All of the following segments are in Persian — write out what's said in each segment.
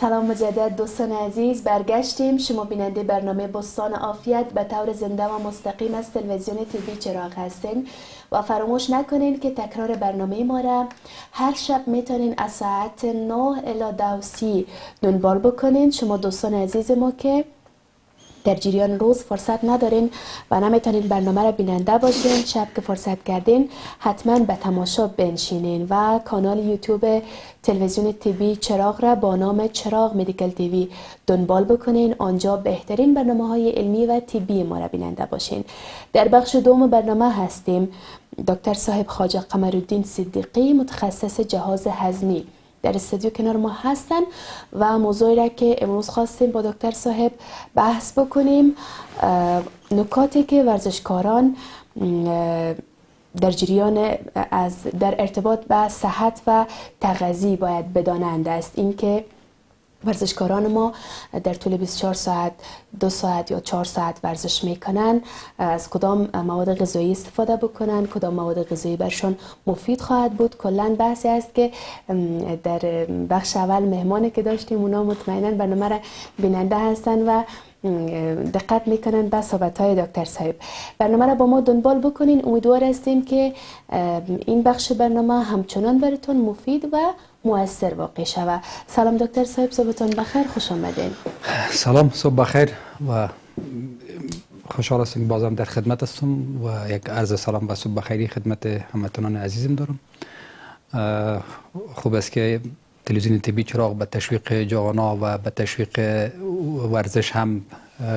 سلام مجدد دوستان عزیز برگشتیم. شما بیننده برنامه بستان آفیت به طور زنده و مستقیم از تلویزیون تیوی چراغ هستین و فراموش نکنین که تکرار برنامه ما را هر شب می‌تونین از ساعت 9 الی 10 دنبال بکنین. شما دوستان عزیز ما که در جریان روز فرصت ندارین و نمی‌تونین برنامه را بیننده باشین. شب که فرصت کردین حتما به تماشا بنشینین و کانال یوتیوب تلویزیون تیوی چراغ را با نام چراغ مدیکل تیوی دنبال بکنین. آنجا بهترین برنامه های علمی و طبی ما را بیننده باشین. در بخش دوم برنامه هستیم. دکتر صاحب خواجه قمرالدین صدیقی متخصص جهاز هضمی. در استودیو کنار ما هستن و موضوعی را که امروز خواستیم با دکتر صاحب بحث بکنیم نکاتی که ورزشکاران در جریان از در ارتباط به صحت و تغذی باید بدانند است. اینکه ورزشکاران ما در طول 24 ساعت دو ساعت یا چهار ساعت ورزش می‌کنن. از کدام مواد غذایی استفاده بکنن کدام مواد غذایی برشان مفید خواهد بود. کلا بحثی است که در بخش اول مهمانی که داشتیم اونا مطمئنا برنامه را بیننده هستن و دقت می‌کنن به صحبت های دکتر صاحب. برنامه را با ما دنبال بکنین. امیدوار هستیم که این بخش برنامه همچنان براتون مفید و مؤثر واقع شود سلام دکتر صاحب صبحتون بخیر خوش آمدین. سلام صبح بخیر و خوشحال هستم بازم در خدمت هستم و یک عرض سلام و صبح بخیری خدمت هموطنان عزیزم دارم. خوب است که تلویزیون تیبی چراغ به تشویق جوانا و به تشویق ورزش هم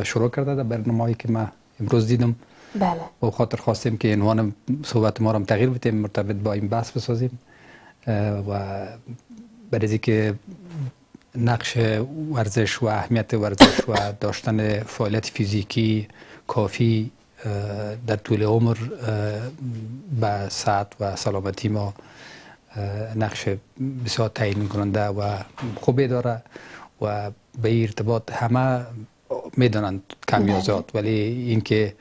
شروع کرده در برنامه‌ای که ما امروز دیدم. بله. و خاطر خواستیم که عنوان صحبت ما را تغییر بدیم مرتبط با این بحث بسازیم. و برای که نقش ورزش و اهمیت ورزش و داشتن فعالیت فیزیکی کافی در طول عمر به صحت و سلامتی ما نقش بسیار تعیین کننده و خوبی داره و به ارتباط همه می‌دانند کم یا زیاد ولی اینکه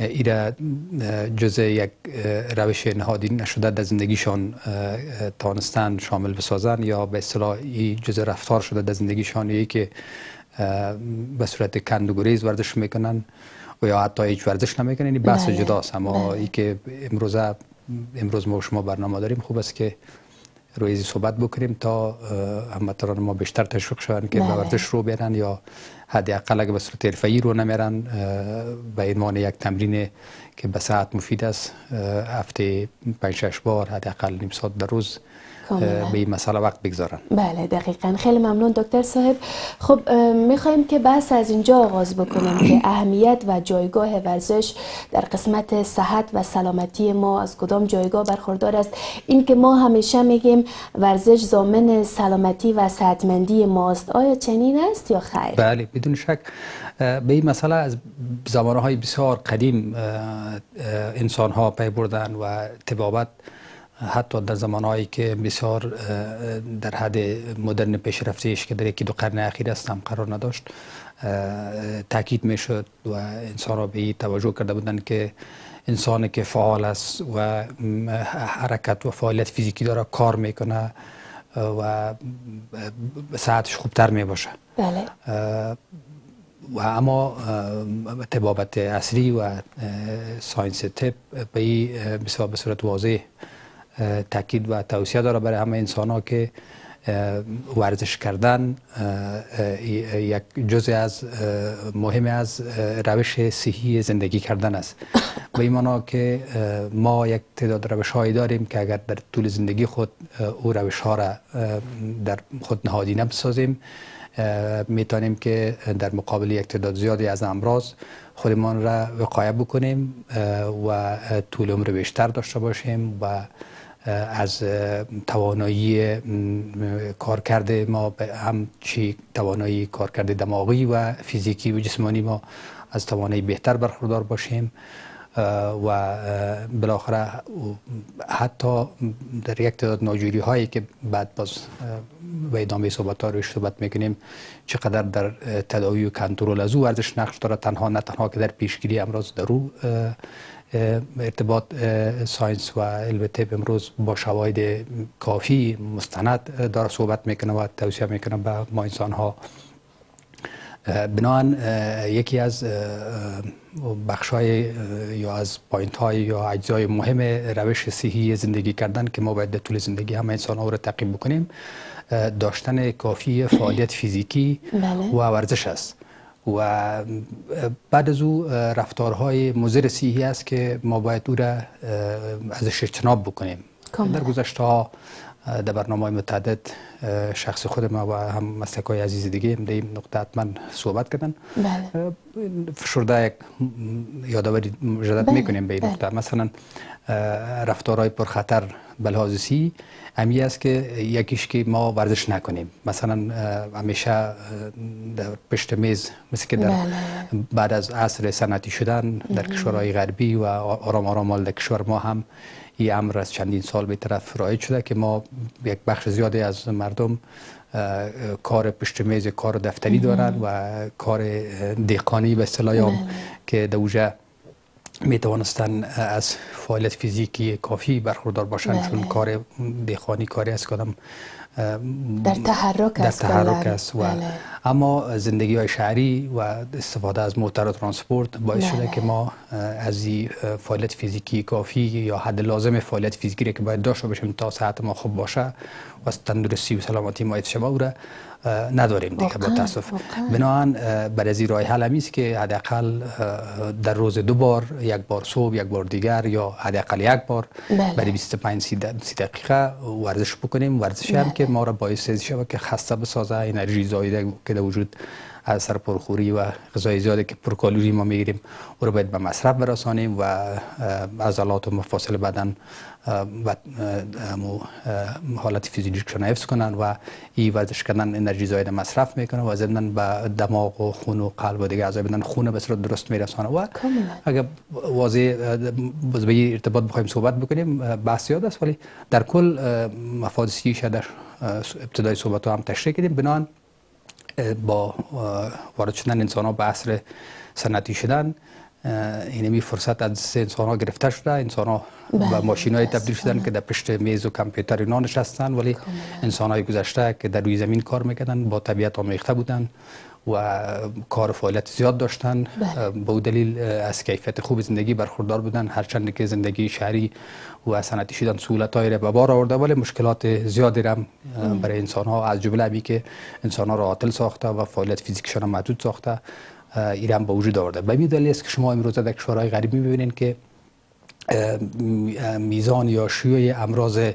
ایره جز یک روش نهادی نشده در زندگیشان تانستن شامل بسازن یا به اصطلاح جز رفتار شده در زندگیشان یکی که به صورت کندگوریز ورزش می‌کنن و یا حتی هیچ ورزش نمی‌کنن این بحث بله. جداست اما بله. ای که امروز امروز ما شما برنامه داریم خوب است که روی صحبت بکنیم تا هموطنان ما بیشتر تشویق شوند که به بله. ورزش رو برن یا حداقل اگه به صورت حرفه‌ای رو نمیرن به عنوان یک تمرین که به ساعت مفید است هفته 5 6 بار حداقل نیم ساعت در روز به این مسئله وقت بگذارن بله دقیقا. خیلی ممنون دکتر صاحب. خب می‌خوایم که بحث از اینجا آغاز بکنیم که اهمیت و جایگاه ورزش در قسمت صحت و سلامتی ما از کدام جایگاه برخوردار است؟ این که ما همیشه میگیم ورزش زامن سلامتی و صحتمندی ماست. آیا چنین است یا خیر؟ بله بدون شک. به این مسئله از زمانه بسیار قدیم انسان ها پی بردن و تبابت حتی در زمانهایی که بسیار در حد مدرن پیشرفتهش که در یکی دو قرن اخیر است هم قرار نداشت تاکید می‌شد و انسان را به توجه کرده بودن که انسانی که فعال است و حرکت و فعالیت فیزیکی داره کار می‌کنه و ساعتش خوبتر می باشه بله و اما تبابت اصلی و ساینس تب به بسیار به صورت واضح تاکید و توصیه داره برای همه انسان ها که ورزش کردن یک جزء از مهم از روش صحی زندگی کردن است. به این که ما یک تعداد روش هایی داریم که اگر در طول زندگی خود او روش ها را در خود نهادینه بسازیم می‌تونیم که در مقابل یک تعداد زیادی از امراض خودمان را وقایه بکنیم و طول عمر بیشتر داشته باشیم و از توانایی کارکرد ما هم چی توانایی کارکرد دماغی و فیزیکی و جسمانی ما از توانایی بهتر برخوردار باشیم. و بالاخره حتی در یک تعداد ناجوری هایی که بعد باز و ادامه صحبت ها رو صحبت می‌کنیم چقدر در تداوی و کنترل از او ورزش نقش داره تنها نه تنها که در پیشگیری امراض در او ارتباط science و طب امروز با شواهد کافی مستند داره صحبت می‌کنه و توصیه می‌کنه به ما انسان ها بناً یکی از بخش های یا از point های یا اجزای مهم روش صحی زندگی کردن که ما باید در طول زندگی همه انسان ها رو تعقیب بکنیم داشتن کافی فعالیت فیزیکی بله. و ورزش است. و بعد از او رفتارهای مضر صحی است که ما باید او را ازش اجتناب بکنیم. در گذشته ها در برنامه متعدد شخص خود ما و هم مسلک های عزیز دیگه در این نقطه حتما صحبت کردن بله. فشرده یک یادآوری مجدد بله. می‌کنیم به این بله. نقطه مثلا رفتارهای پرخطر بلحاظ امی است که یکیش که ما ورزش نکنیم مثلا همیشه در پشت میز مثل که در بله. بعد از عصر سنتی شدن در کشورهای غربی و آرام آرام در کشور ما هم این امر از چندین سال به طرف رایج شده که ما یک بخش زیادی از مردم کار پشت میز کار دفتری دارن و کار دیقانی به اصطلاح بله. که دوجه می توانستن از فعالیت فیزیکی کافی برخوردار باشند بله. چون کار دهقانی کاری است کدام در تحرک است در تحرک است و بله. اما زندگی های شهری و استفاده از موتر و ترانسپورت باعث شده بله. که ما از این فعالیت فیزیکی کافی یا حد لازم فعالیت فیزیکی که باید داشته باشیم تا صحت ما خوب باشه و تندرستی و سلامتی ما شما او نداریم دیگه با تاسف برای از راه حل است که حداقل در روز دو بار یک بار صبح یک بار دیگر یا حداقل یک بار بله. برای 25 30 دقیقه ورزش بکنیم ورزش هم بله. که ما را باعث شود که خسته بسازه انرژی زایده که در وجود از سر پرخوری و غذای زیاده که پرکالوری ما می‌گیریم او رو باید به مصرف برسانیم و عضلات و مفاصل بدن و حالت فیزیولوژیکشون حفظ کنن و این ورزش کردن انرژی زاید مصرف می‌کنه و ضمن به دماغ و خون و قلب و دیگه اعضای بدن خون به صورت درست میرسانه و اگر واضح به ارتباط بخوایم صحبت بکنیم بحث یاد است ولی در کل مفاد سیش در ابتدای صحبت هم تشریح کردیم. بنان با وارد شدن انسان ها به عصر سنتی شدن اینمی فرصت از انسان ها گرفته شده. انسان ها بله. و ماشین های تبدیل شدن که در پشت میز و کامپیوتر اینا نشستن ولی انسان های گذشته که در روی زمین کار می‌کردن با طبیعت آمیخته بودن. و کار فعالیت زیاد داشتن. بله. به دلیل از کیفیت خوب زندگی برخوردار بودن. هرچند که زندگی شهری و سنتی شدن سهولت های به بار آورده ولی مشکلات زیادی هم برای انسان ها از جمله ابی که انسان ها را عاطل ساخته و فعالیت فیزیکشان محدود ساخته ایران به وجود آورده. به دلیل است که شما امروز در کشورهای غریبی می‌بینید که میزان یا شیوع امراض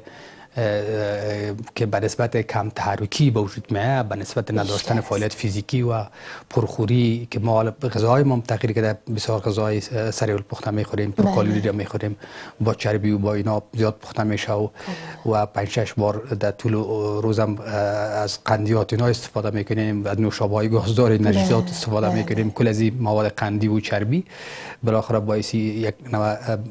که به نسبت کم تحرکی به وجود میه به نسبت نداشتن فعالیت فیزیکی و پرخوری که ما غذاهای ما تغییر که بسیار غذای سریع پخته می‌خوریم پر کالری را می‌خوریم با چربی و با اینا زیاد پخته میشه و و پنج شش بار در طول روزم از قندیات اینا استفاده می‌کنیم و نوشابه های گازدار انرژیات استفاده می‌کنیم کل از مواد قندی و چربی. بالاخره باعث یک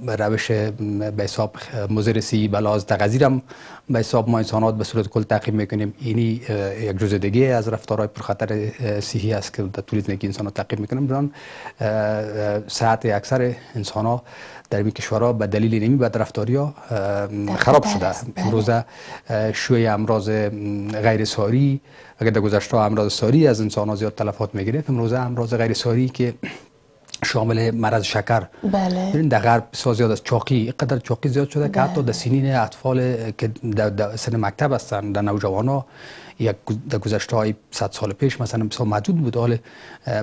روش به حساب مضر سی بلاز تغذیرم به حساب ما انسانات به صورت کل تعقیب می‌کنیم. اینی یک جزء دیگه از رفتارهای پرخطر صحی است که در طول زندگی انسان تعقیب می‌کنیم. بران صحت اکثر انسان ها در این کشورها به دلیل اینمی بد رفتاری ها خراب شده. امروز شوی امراض غیر ساری اگر در گذشته امراض ساری از انسان ها زیاد تلفات می‌گرفت امروز امراض غیر ساری که شامل مرض شکر. بله. ببین در غرب بسیار زیاد از چاقی قدر چاقی زیاد شده که حتی در سنین اطفال که در سن مکتب هستن در نوجوان ها یک در گذشته های 100 سال پیش مثلا بسیار محدود بود. حال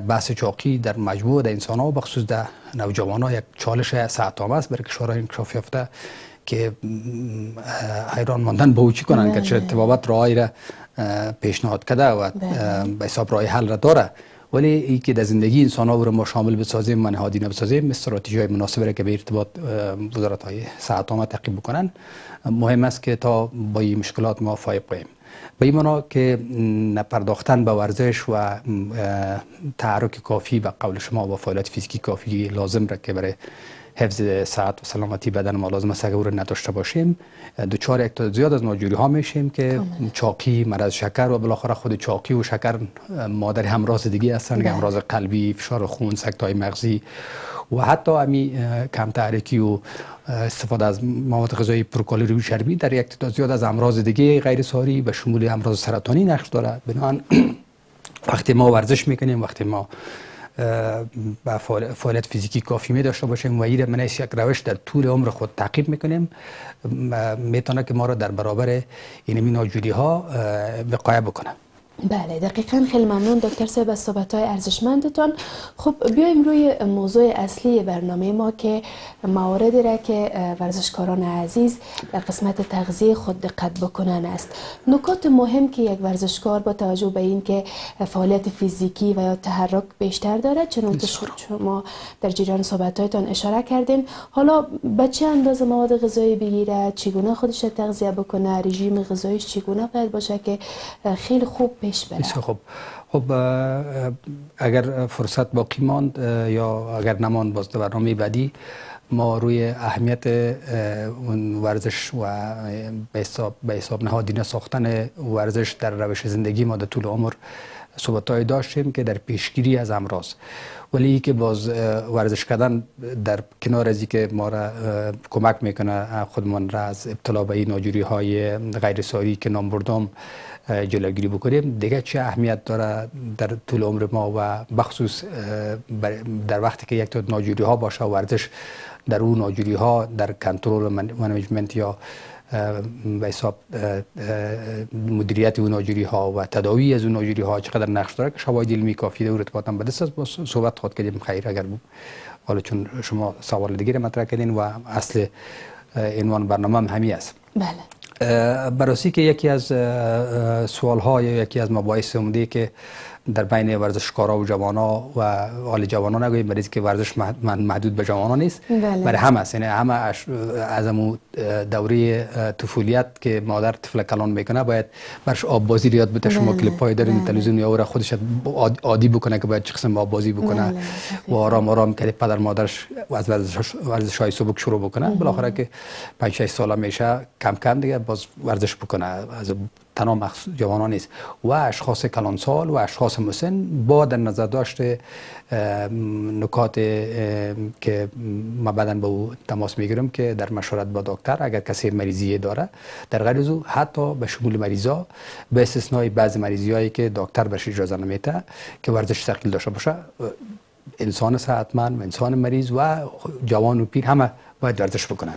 بحث چاقی در مجموع در انسان ها بخصوص در نوجوان ها یک چالش ساعتامه است برای کشورهای انکشاف یافته که حیران ماندن به چی کنن؟ که چه بله. اتفاقات راهی را پیشنهاد کرده و بله. به حساب راه حل را داره. ولی ای که در زندگی انسان ها رو ما شامل بسازیم و نهادی بسازیم استراتژی های مناسب که به ارتباط وزارت های صحت ها تعقیب بکنن مهم است که تا با این مشکلات ما فایق قیم به این که پرداختن به ورزش و تحرک کافی به قول شما و فعالیت فیزیکی کافی لازم را که برای حفظ صحت و سلامتی بدن ما لازم است اگر نداشته باشیم. دوچار یک زیاد از ناجوری ها میشیم که چاقی مرض شکر و بالاخره خود چاقی و شکر مادر همراز دیگه هستن که بله. امراض قلبی فشار خون سکتای مغزی و حتی امی کم تحریکی و استفاده از مواد غذایی پرکالری و چربی در یک تعداد زیاد از امراض دیگه غیر ساری به شمول امراض سرطانی نقش داره. بنابراین وقتی ما ورزش می‌کنیم وقتی ما با فعالیت فیزیکی کافی می داشته باشیم و این من یک روش در طول عمر خود تعقیب می‌کنیم. می‌تونه که ما را در برابر این ناجوری ها وقایه بکنه. بله دقیقا خیلی ممنون دکتر صاحب از صحبت های ارزشمندتان. خب بیایم روی موضوع اصلی برنامه ما که مواردی را که ورزشکاران عزیز در قسمت تغذیه خود دقت بکنن است. نکات مهم که یک ورزشکار با توجه به این که فعالیت فیزیکی و یا تحرک بیشتر دارد چنان که شما در جریان صحبت هایتان اشاره کردین. حالا به چه اندازه مواد غذایی بگیره چگونه خودش تغذیه بکنه؟ رژیم غذاییش چگونه باید باشه که خیلی خوب پیش خب خب اگر فرصت باقی ماند یا اگر نماند باز برنامه بعدی ما روی اهمیت اون ورزش و به حساب به حساب نهادینه ساختن ورزش در روش زندگی ما در طول عمر صحبت داشتیم که در پیشگیری از امراض. ولی که باز ورزش کردن در کنار از که ما را کمک می‌کنه خودمان را از ابتلا به این ناجوری های غیر ساری که نام بردم جلوگیری بکنیم. دیگه چه اهمیت داره در طول عمر ما و بخصوص در وقتی که یک تا ناجوری ها باشه ورزش در اون ناجوری ها در کنترل منیجمنت یا به حساب مدیریت اون ناجوری ها و تداوی از اون ناجوری ها چقدر نقش داره که شواهد علمی کافی در ارتباط هم بدست با صحبت خود کردیم. خیر اگر بود حالا چون شما سوال دیگه مطرح کردین و اصل عنوان برنامه هم همی است. بله. براسی که یکی از سوال ها یا یکی از مباحث عمده که در بین ورزشکارا و جوانا و حال جوانا نگوییم برای که ورزش محدود به جوانا نیست بله. برای همه است یعنی همه از امو دوره طفولیت که مادر طفل کلان می‌کنه باید برش آب بازی یاد بده شما بله. کلیپ پای دارین بله. تلویزیون یا اورا خودش عادی بکنه که باید چه قسم آب بازی بکنه بله. و آرام آرام که پدر مادرش از ورزش ورزش های سبک شروع بکنه بالاخره که 5 6 ساله میشه کم کم دیگه باز ورزش بکنه از تنها جوانان نیست. و اشخاص کلانسال و اشخاص مسن با در نظر داشته نکات که ما بعدا با او تماس می‌گیرم که در مشورت با دکتر اگر کسی مریضی داره در غیر او حتی به شمول مریضا به استثنای بعضی مریضی هایی که دکتر برش اجازه نمیده که ورزش ثقیل داشته باشه انسان صحتمند و انسان مریض و جوان و پیر همه باید ورزش بکنن.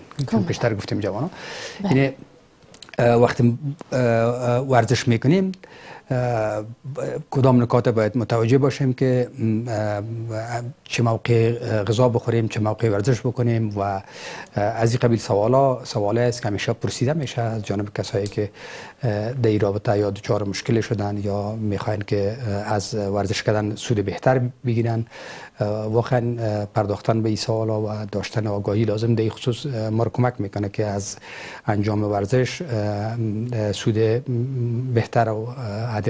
پیشتر گفتیم جوان یعنی وقتی ورزش می‌کنیم کدام نکات باید متوجه باشیم که چه موقع غذا بخوریم چه موقع ورزش بکنیم و از این قبیل سوالا سواله است که همیشه پرسیده میشه از جانب کسایی که در این رابطه یا دچار مشکل شدن یا می‌خواین که از ورزش کردن سود بهتر بگیرن. واقعا پرداختن به این سوالا و داشتن آگاهی لازم در خصوص ما رو کمک می‌کنه که از انجام ورزش سود بهتر و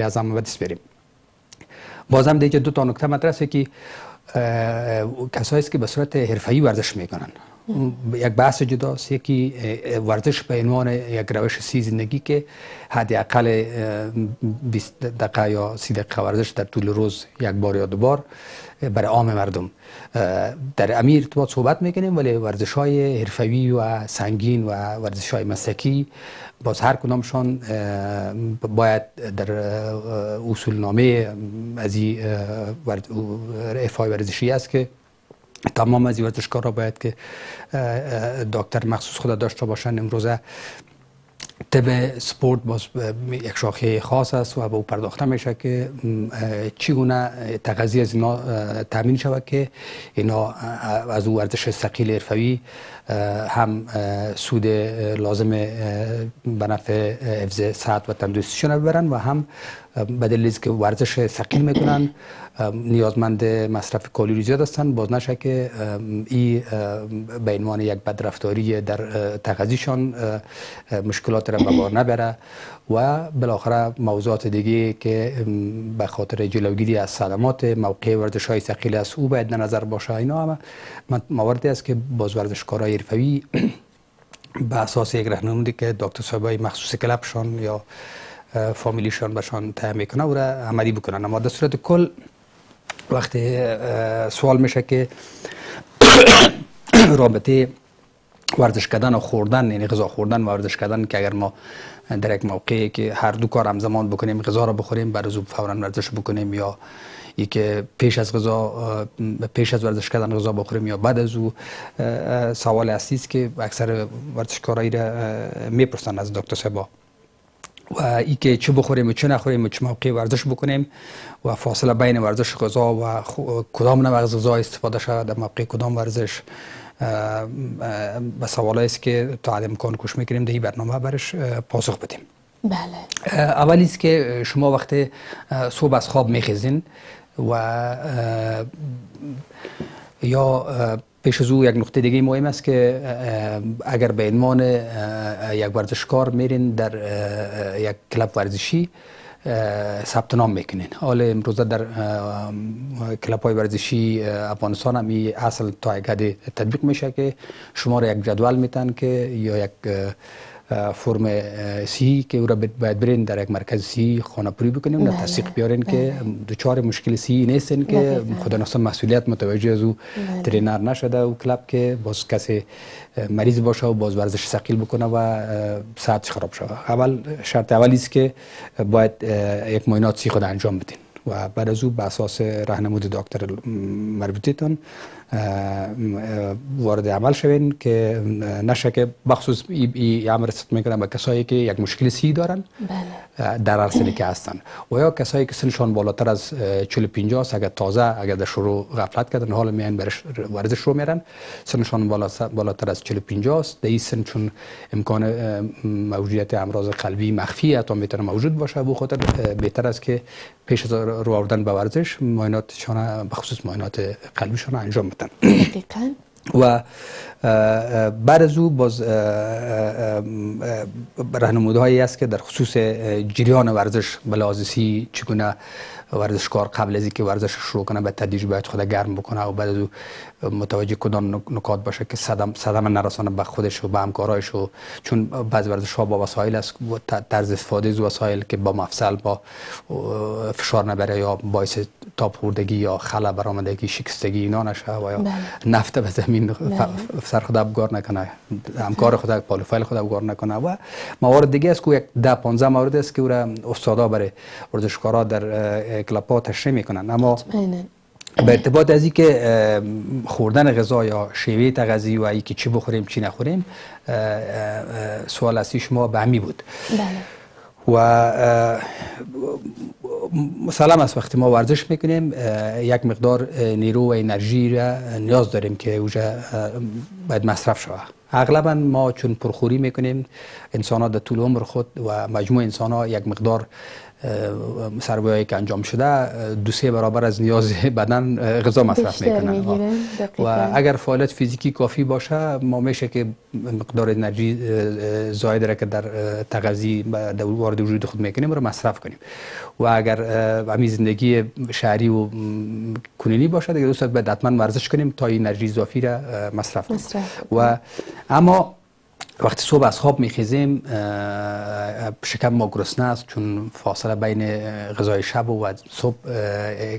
از هم دست بریم. بازم دیگه دو تا نکته مطرح که کسایی است که به صورت حرفه‌ای ورزش می‌کنن. یک بحث جداست یکی ورزش به عنوان یک روش سی زندگی که حداقل 20 دقیقه یا 30 دقیقه ورزش در طول روز یک بار یا دو بار. برای عام مردم. در امیر ارتباط صحبت می‌کنیم ولی ورزش های حرفوی و سنگین و ورزش های مسلکی باز هر کدامشان باید در اصول نامه از این افای ورزشی است که تمام از ورزشکارا باید که دکتر مخصوص خود داشته باشن امروزه طب سپورت باز یک شاخه خاص است و به او پرداخته میشه که چگونه تغذیه از اینا تامین شود که اینا از او ورزش ثقیل حرفوی هم سود لازم به نفع حفظ صحت و تندرستیشون ببرن و هم به دلیل که ورزش ثقیل می‌کنن نیازمند مصرف کالری زیاد هستند باز نشه که این به عنوان یک بدرفتاری در تغذیشان مشکلات را به بار نبره و بالاخره موضوعات دیگه که به خاطر جلوگیری از صدمات موقع ورزش های ثقیل است او باید نظر باشه. اینا هم مواردی است که باز ورزشکارای حرفوی به اساس یک راهنمایی که دکتر صاحبای مخصوص کلبشان یا فامیلیشان بهشان تعیین می‌کنه و را عملی بکنن. اما در صورت کل وقتی سوال میشه که رابطه ورزش کردن و خوردن یعنی غذا خوردن و ورزش کردن که اگر ما در یک موقعی که هر دو کار همزمان بکنیم غذا را بخوریم بعد از فورا ورزش بکنیم یا ای که پیش از غذا پیش از ورزش کردن غذا بخوریم یا بعد از او سوال اصلی است که اکثر ورزشکارایی را می‌پرسن از دکتر سبا و ای که چه بخوریم و چه نخوریم و چه موقع ورزش بکنیم و فاصله بین ورزش غذا و کدام نوع غذا استفاده شود در موقع کدام ورزش به سوال است که تا امکان کش می‌کنیم در این برنامه برش پاسخ بدیم. بله. اولی است که شما وقتی صبح از خواب میخیزین و یا پیش از او یک نقطه دیگه مهم است که اگر به عنوان یک ورزشکار میرین در یک کلب ورزشی ثبت نام می‌کنین. حال امروزه در کلاب های ورزشی افغانستان هم اصل تا یک تطبیق میشه که شما را یک جدول میتن که یا یک فرم سی که او را باید برین در یک مرکز سی خانه پوری بکنیم نه تصدیق بیارین که دوچار مشکل سی نیستن که خدا نفس مسئولیت متوجه از او ترینر نشده او کلب که باز کسی مریض باشه و باز ورزش ثقیل بکنه و ساعتش خراب شود اول شرط اولی است که باید یک معاینات سی خود انجام بدین و بعد از او به اساس راهنمود دکتر مربوطیتون وارد عمل شوین که نشه که بخصوص ای امر رسط می‌کنن به کسایی که یک مشکل سی دارن بله. در هر سنی که هستن. و یا کسایی که سنشان بالاتر از 40 50 اگر تازه اگر در شروع غفلت کردن حال میان برش ورزش رو میرن. سنشان بالاتر از 40 50 است در این سن چون امکان موجودیت امراض قلبی مخفی حتی می‌تونه موجود باشه. به خاطر بهتر است که پیش از رو آوردن به ورزش معایناتشان به خصوص معاینات قلبیشان انجام دقیقاً. و بعد از او باز هایی است که در خصوص جریان ورزش بلازسی چگونه ورزشکار قبل از اینکه ورزش شروع کنه به تدریج باید خود گرم بکنه و بعد از او متوجه کدام نکات باشه که صدم صدم نرسانه به خودش و به همکارایش و چون بعضی ورزش ها با وسایل است طرز استفاده از وسایل که با مفصل با فشار نبره یا باعث تاپ خوردگی یا خلا برآمدگی شکستگی اینا نشه و یا بله. نفت به زمین بله. سر خود ابگار نکنه همکار خود پالوفایل خود ابگار نکنه و موارد دیگه است که یک ده 15 مورد است که او را استادا برای ورزشکارا در کلاپا تشریح می‌کنن اما به ارتباط از که خوردن غذا یا شیوه تغذی و ای که چی بخوریم چی نخوریم سوال اصلی شما به همی بود بله. و مسلم است وقتی ما ورزش می‌کنیم یک مقدار نیرو و انرژی را نیاز داریم که اوجا باید مصرف شود اغلبا ما چون پرخوری می‌کنیم انسان ها در طول عمر خود و مجموع انسان ها یک مقدار سرمایه‌ای که انجام شده دو سه برابر از نیاز بدن غذا مصرف می‌کنن. و اگر فعالیت فیزیکی کافی باشه ما میشه که مقدار انرژی زاید را که در تغذیه در وارد وجود خود می‌کنیم رو مصرف کنیم. و اگر همین زندگی شهری و کنونی باشه دیگه دوست باید حتما ورزش کنیم تا انرژی اضافی را مصرف کنیم. و اما وقتی صبح از خواب میخیزیم شکم ما گرسنه است چون فاصله بین غذای شب و صبح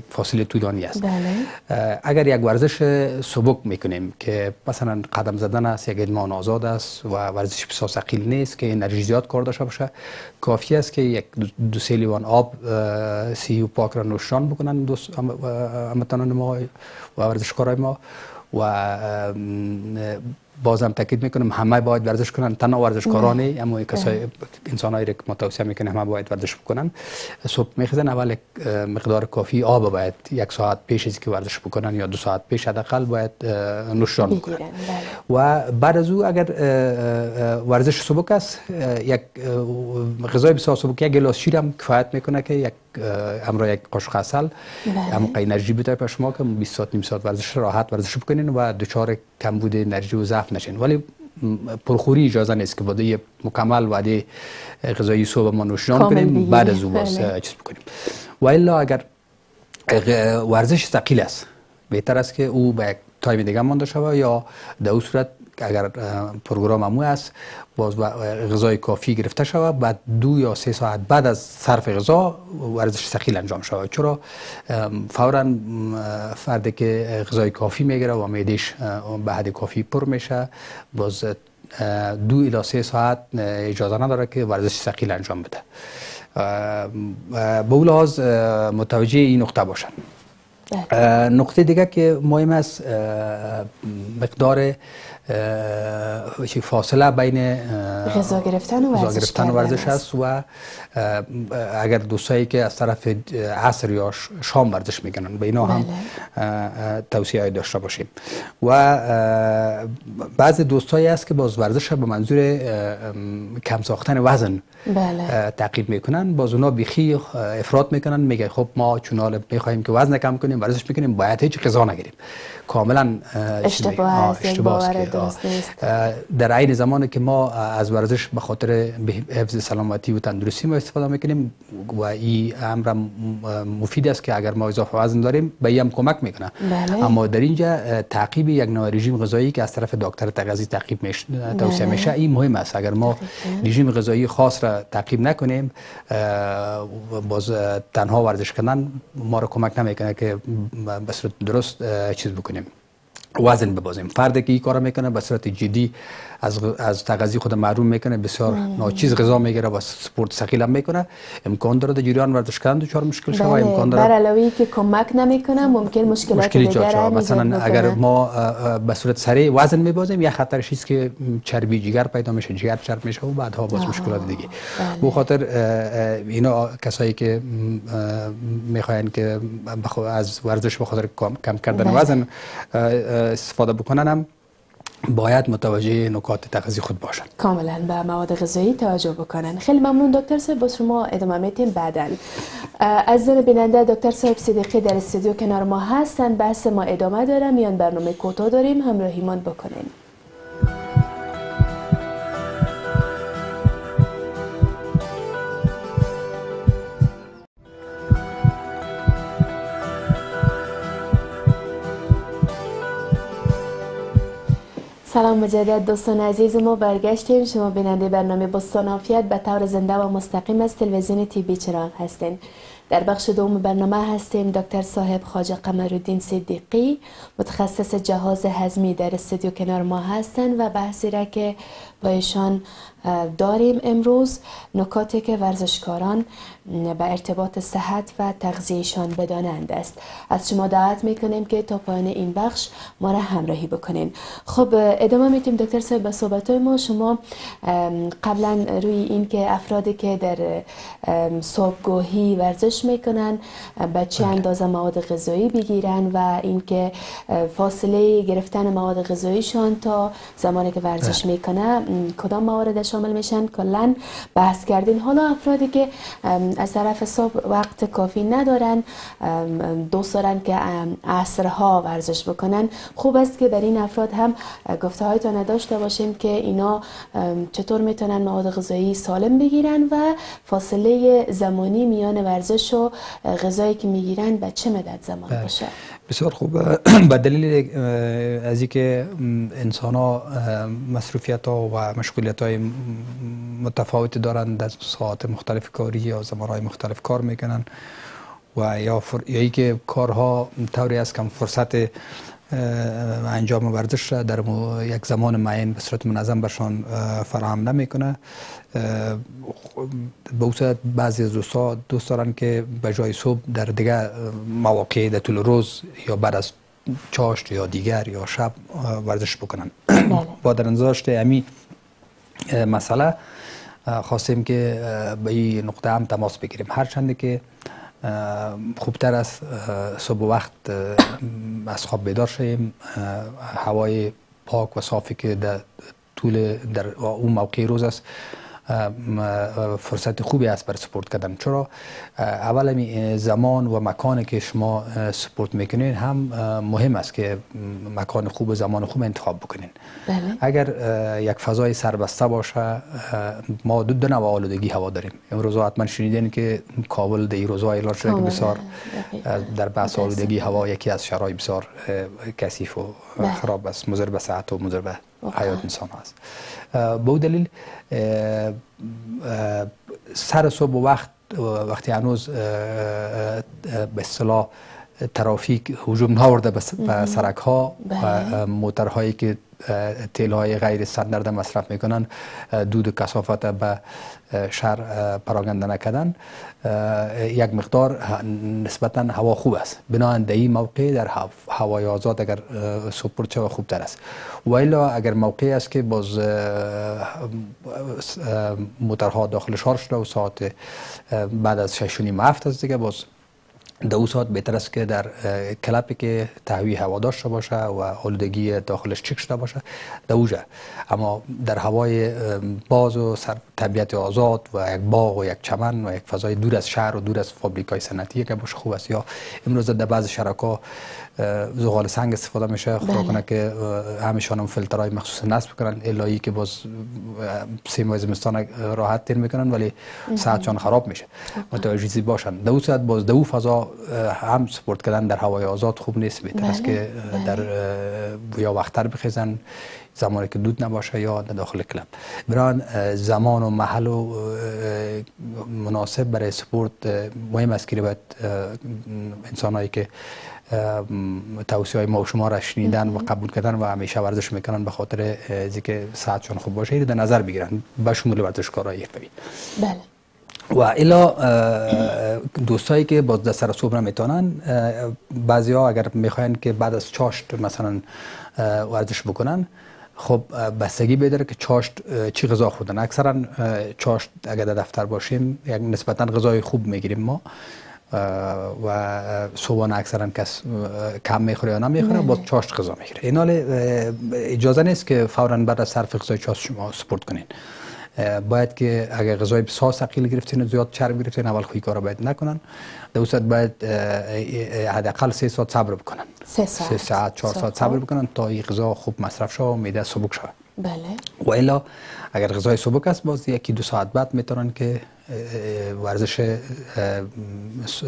فاصله طولانی است بله. اگر یک ورزش سبک می‌کنیم که مثلا قدم زدن است یک ادمان آزاد است و ورزش بسیار ثقیل نیست که انرژی زیاد کار داشته باشه کافی است که یک دو سه لیوان آب سی و پاک را نوشان بکنن دوست هموطنان ما و ورزشکارای ما و بازم تاکید می‌کنم همه باید ورزش کنن. تنها ورزشکارانی اما کسای انسانایی که ما توصیه می‌کنیم همه باید ورزش بکنن. صبح میخزن اول مقدار کافی آب باید یک ساعت پیش از که ورزش بکنن یا دو ساعت پیش حداقل باید نوشان بکنن. بله. و بعد از او اگر ورزش سبک است یک غذای بسیار سبک یک گلاس شیر هم کفایت می‌کنه که یک همرای یک قاشق عسل هم انرژی بده به شما که 20 ساعت نیم ساعت ورزش راحت ورزش بکنین و دچار کمبود انرژی و ضعف نشین. ولی پرخوری اجازه نیست که بعد مکمل وعده غذایی صبح ما نوشجان کنیم بعد از اون باز بله. چیز بکنیم. و الا اگر ورزش ثقیل است بهتر است که او به یک time دیگه مانده شود یا در اون صورت اگر پروگرام امو است باز غذای کافی گرفته شود بعد دو یا سه ساعت بعد از صرف غذا ورزش ثقیل انجام شود. چرا؟ فورا فردی که غذای کافی می‌گیره و معده‌اش به حد کافی پر میشه باز دو الی سه ساعت اجازه نداره که ورزش ثقیل انجام بده. به اون لحاظ متوجه این نقطه باشن. بله. نقطه دیگه که مهم است مقدار فاصله بین غذا گرفتن و ورزش, گرفتن و ورزش است و اگر دوستایی که از طرف عصر یا شام ورزش می‌کنن به اینا هم بله. توصیه داشته باشیم و بعضی دوستایی هست که باز ورزش به منظور کم ساختن وزن بله. تعقیب می‌کنن. باز اونا بیخی افراد می‌کنن. میگه خب ما چون می‌خوایم که وزن کم کنیم ورزش می‌کنیم باید هیچ غذا نگیریم. کاملا اشتباه است در عین زمانی که ما از ورزش به خاطر حفظ سلامتی و تندرستی ما استفاده می‌کنیم و این امر مفید است که اگر ما اضافه وزن داریم به این هم کمک می‌کنه. بله. اما در اینجا تعقیب یک نوع رژیم غذایی که از طرف دکتر تغذی تعقیب میشه توصیه بله. میشه این مهم است. اگر ما رژیم غذایی خاص را تعقیب نکنیم باز تنها ورزش کردن ما را کمک نمی‌کنه که به صورت درست چیز بکنیم. وزن ببازیم. فردی که این کار می‌کنه به صورت جدی از از تغذیه خود معروم می‌کنه بسیار ناچیز غذا می‌گیره و سپورت ثقیل هم می‌کنه امکان داره در جریان ورزش کردن دچار مشکل شوه بله. امکان داره بر علاوه که کمک نمی‌کنه ممکن مشکلات مشکلی دیگر مثلا اگر ما به صورت سریع وزن میبازیم یا خطرش است که چربی جگر پیدا میشه جگر چرب میشه و بعدها باز مشکلات دیگه بله. خاطر اینا کسایی که می‌خواین که از ورزش به خاطر کم کردن بله. وزن استفاده بکنن هم باید متوجه نکات تغذیه خود باشند کاملا. به مواد غذایی توجه بکنن. خیلی ممنون دکتر صاحب. با شما ادامه میتیم بعدا. از زن بیننده دکتر صاحب صدیقی در استودیو کنار ما هستن. بحث ما ادامه داره. میان برنامه کوتاه داریم. همراهیمان بکنین سلام مجدد دوستان عزیز ما برگشتیم. شما بیننده برنامه بستان آفیت به طور زنده و مستقیم از تلویزیون تی بی چراغ هستین. در بخش دوم برنامه هستیم دکتر صاحب خواجه قمرالدین صدیقی متخصص جهاز هضمی در استودیو کنار ما هستند و بحثی را که با ایشان داریم امروز. نکاتی که ورزشکاران به ارتباط صحت و تغذیهشان بدانند است. از شما دعوت می‌کنیم که تا پایان این بخش ما را همراهی بکنین. خب ادامه میتیم دکتر صاحب به صحبت ما. شما قبلا روی این که افرادی که در صبحگاهی ورزش می‌کنن به چه بله. اندازه مواد غذایی بگیرن و اینکه فاصله گرفتن مواد غذاییشان تا زمانی که ورزش بله. می‌کنه کدام موارد شامل میشن؟ کلا بحث کردین. حالا افرادی که از طرف صبح وقت کافی ندارن دوست دارن که عصرها ورزش بکنن خوب است که در این افراد هم گفته هایتان داشته باشیم که اینا چطور می‌تونن مواد غذایی سالم بگیرن و فاصله زمانی میان ورزش و غذایی که می‌گیرن به چه مدت زمان بله. باشه بسیار خوب. به دلیل از اینکه انسان ها مصروفیت ها و مشغولیت های متفاوتی دارند در ساعت مختلف کاری یا زمان های مختلف کار می‌کنن و یا, فر... یا ای که کارها طوری است که فرصت انجام ورزش را در یک زمان معین به صورت منظم برشان فراهم نمی‌کنه. به بعضی از دوستا دوست دارن که به جای صبح در دیگه مواقع در طول روز یا بعد از چاشت یا دیگر یا شب ورزش بکنن. بله. با در انزاشت امی مسئله خواستیم که به این نقطه هم تماس بگیریم. هرچنده که خوبتر است صبح وقت از خواب بیدار شیم. هوای پاک و صافی که در طول در اون موقع روز است. فرصت خوبی است برای سپورت کردن. چرا؟ اول زمان و مکانی که شما سپورت می‌کنین هم مهم است که مکان خوب و زمان خوب انتخاب بکنین. بله. اگر یک فضای سربسته باشه ما دو دو نوع آلودگی هوا داریم. امروز حتما شنیدین که کابل در این روزها اعلان شده که بسیار در بحث آلودگی هوا یکی از شرایط بسیار کثیف و بله. خراب است. مضر به صحت و مضر به حیات انسان هست. به دلیل سر صبح وقت وقتی هنوز به اصطلاح ترافیک هجوم ناورده به سرک ها و بله. موترهایی که تیل های غیر استاندارد مصرف می‌کنن دود و کسافت به شهر پراگنده نکردن. یک مقدار نسبتا هوا خوب است. بنابراین در این موقع در هوای آزاد اگر سپورت شود خوبتر است. و اگر موقعی است که باز موترها داخل شهر شده و ساعت بعد از 6 و هفت است دیگه باز دو ساعت بهتر است که در کلپی که تهوی هوا داشته باشه و آلودگی داخلش چک شده باشه دوجه اما در هوای باز و سر طبیعت آزاد و یک باغ و یک چمن و یک فضای دور از شهر و دور از فابریکای صنعتی که باشه خوب است. یا امروز در بعض شرکا زغال سنگ استفاده میشه. خدا بله. کنه که همیشان هم فیلترهای مخصوص نصب کنن. الایی که باز سه ماه زمستان راحت تیر می‌کنن ولی ساعتشان خراب میشه. متوجه باشن. دو ساعت باز دو فضا هم سپورت کردن در هوای آزاد خوب نیست. بهتر است که بله. در یا وقتتر بخیزن. زمانی که دود نباشه یا در داخل کلب. بران زمان و محل و مناسب برای سپورت مهم است که باید انسانهایی که توصیه های ما و شما را شنیدن و قبول کردن و همیشه ورزش می‌کنن به خاطر که ساعتشان خوب باشه در نظر بگیرن. به شمول ورزشکارای حرفه‌ای. بله. و الا دوستایی که باز در سر صبح نمی‌تونن بعضی ها اگر می‌خواین که بعد از چاشت مثلا ورزش بکنن خب بستگی بداره که چاشت چی غذا خوردن. اکثرا چاشت اگر در دفتر باشیم یک نسبتا غذای خوب می‌گیریم ما. و صبحانه اکثرا کس کم می‌خوره یا نمی‌خوره با چاشت غذا می‌خوره. این حال اجازه نیست که فورا بعد از صرف غذای چاشت شما سپورت کنین. باید که اگر غذای بسیار ثقیل گرفتین زیاد چرب گرفتین اول خوی کارا باید نکنن. در ساعت باید حداقل سه ساعت صبر بکنن. سه ساعت. سه ساعت چهار ساعت صبر بکنن تا این غذا خوب مصرف شه و میده سبک شه. بله. و الا اگر غذای سبک است باز یکی دو ساعت بعد می‌تونن که ورزش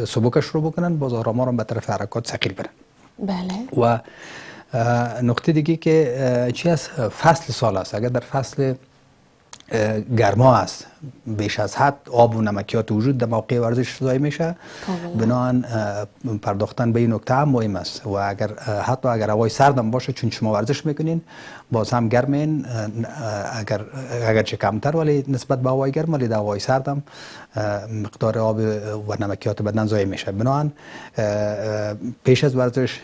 سبکش رو بکنن باز آرام آرام به طرف حرکات ثقیل برن. بله. و نقطه دیگه که چی است فصل سال است. اگر در فصل گرما است بیش از حد آب و نمکیات وجود در موقع ورزش ضایع میشه. بنان پرداختن به این نکته هم مهم است و اگر حتی اگر هوای سردم باشه چون شما ورزش می‌کنین باز هم گرمین اگر اگر چه کمتر ولی نسبت به هوای گرم ولی در هوای سردم مقدار آب و نمکیات بدن ضایع میشه. بنان پیش از ورزش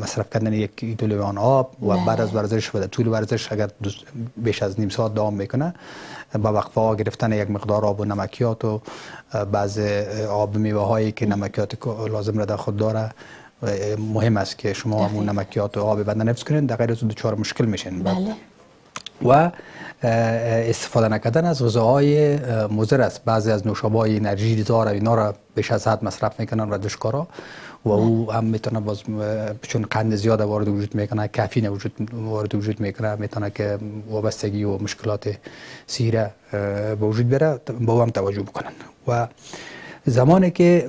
مصرف کردن یک لیوان آب و بعد از بله. ورزش و طول ورزش اگر بیش از نیم ساعت دوام می‌کنه با وقفه گرفتن یک مقدار آب و نمکیات و بعض آب میوه هایی که نمکیات لازم را در خود داره. مهم است که شما همون نمکیات و آب بدن حفظ کنید در غیر از دچار مشکل میشین. بله. و استفاده نکردن از غذاهای مضر است. بعضی از نوشابه انرژی دار اینا را بیش از حد مصرف می‌کنن ردشکارا و او هم می‌تونه باز چون قند زیاد وارد وجود می‌کنه کافین وجود وارد وجود می‌کنه می‌تونه که وابستگی و مشکلات سیره به وجود بره با هم توجه بکنن. و زمانی که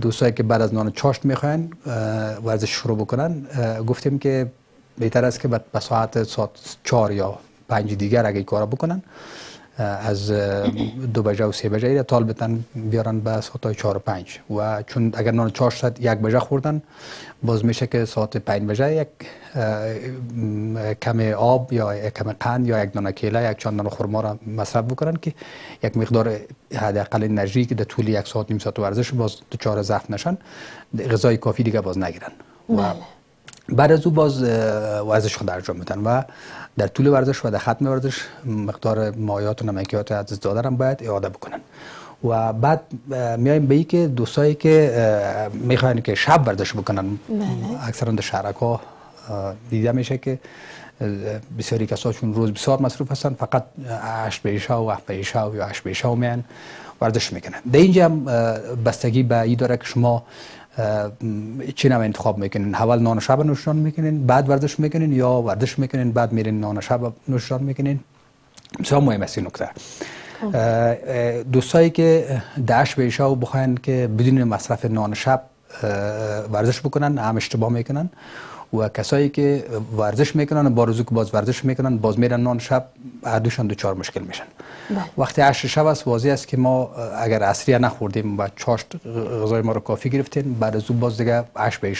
دوستایی که بعد از نان چاشت می‌خواین ورزش شروع بکنن گفتیم که بهتر است که به ساعت ساعت چهار یا پنج دیگر اگه کارا بکنن از دو بجه و سه بجه تال بتن بیارن به ساعت چهار و پنج و چون اگر نان چهار شد یک بجه خوردن باز میشه که ساعت پنج بجه یک کم آب یا کم قند یا یک دانه کیله یک چند دانه خرما را مصرف بکنن که یک مقدار حداقل انرژی که در طول یک ساعت نیم ساعت ورزش باز چهار ضعف نشن غذای کافی دیگه باز نگیرن بله. بعد از او باز ورزش خود انجام میدن و در طول ورزش و در ختم ورزش مقدار مایات و نمکیات از داده هم باید اعاده بکنن. و بعد میایم به که دوستایی که می‌خواین که شب ورزش بکنن. بله. اکثرا در شهرک ها دیده میشه که بسیاری کسا چون روز بسیار مصروف هستن فقط 8 به و 7 به یا 8 به میان ورزش می‌کنن. در اینجا هم بستگی به این داره که شما چی نوع انتخاب می‌کنین؟ اول نان شب نوشان می‌کنین؟ بعد ورزش می‌کنین یا ورزش می‌کنین؟ بعد میرین نان شب نوشان می‌کنین؟ بسیار مهم است این نکته. دوستایی که داش به و بخواین که بدون مصرف نان شب ورزش بکنن هم اشتباه می‌کنن. و کسایی که ورزش می‌کنن و با روزو که باز ورزش می‌کنن باز میرن نان شب دوشان دو چهار مشکل میشن. بله. وقتی عشر شب است واضح است که ما اگر عصریه نخوردیم و چاشت غذای ما رو کافی گرفتیم بعد از باز دیگه عشر به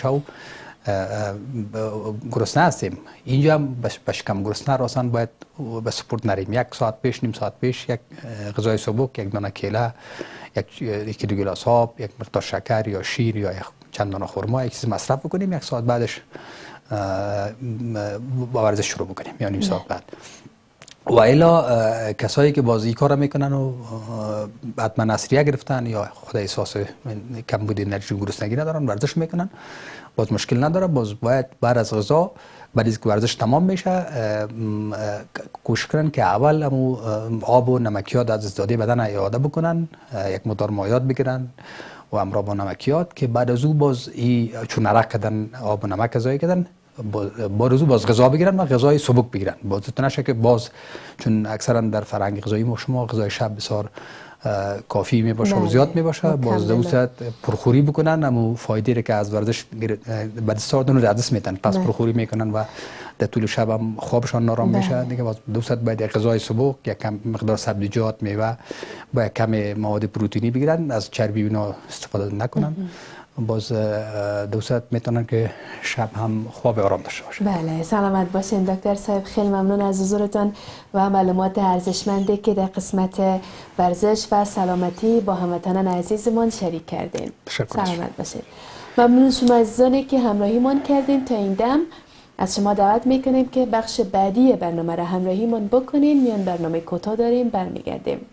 گرسنه هستیم. اینجا هم به شکم گرسنه راسن باید به سپورت نریم. یک ساعت پیش نیم ساعت پیش یک غذای سبک یک دانه کیله یک یکی دو گلاس آب یک مقدار شکر یا شیر یا چند دانه خرما یک چیز مصرف بکنیم یک ساعت بعدش با ورزش شروع بکنیم یا نیم ساعت بعد. و الا کسایی که بازی کار می‌کنن و حتما نصریه گرفتن یا خود احساس کمبود انرژی گرسنگی ندارن ورزش می‌کنن باز مشکل نداره باز باید بعد از غذا بعد از که ورزش تمام میشه کوشش کنن که اول امو آب و نمکیات از داده بدن اعاده بکنن یک مقدار مایات بگیرن. و امرا با نمکیات که بعد از او باز ای چون عرق کردن آب و نمک ازای کردن با روزو باز غذا بگیرن و غذای سبک بگیرن باز نشه که باز چون اکثرا در فرهنگ غذایی ما شما غذای شب بسیار کافی می باشه و. زیاد می باشه باز دوست پرخوری بکنن اما فایده که از ورزش بعد ساعت رو دست میتن پس. پرخوری می‌کنن و در طول شب هم خوابشان نارام. میشه دیگه باز دوست باید یک غذای صبح یک کم مقدار سبزیجات میوه با یک کم مواد پروتئینی بگیرن از چربی اینا استفاده نکنن باز دوست می‌تونن که شب هم خواب آرام داشته باشه بله سلامت باشین دکتر صاحب خیلی ممنون از حضورتان و معلومات ارزشمندی که در قسمت ورزش و سلامتی با هموطنان عزیزمان شریک کردین سلامت باشین ممنون شما عزیزانی که همراهیمان کردین تا این دم از شما دعوت می‌کنیم که بخش بعدی برنامه را همراهیمون بکنین. میان برنامه کوتاه داریم برمیگردیم.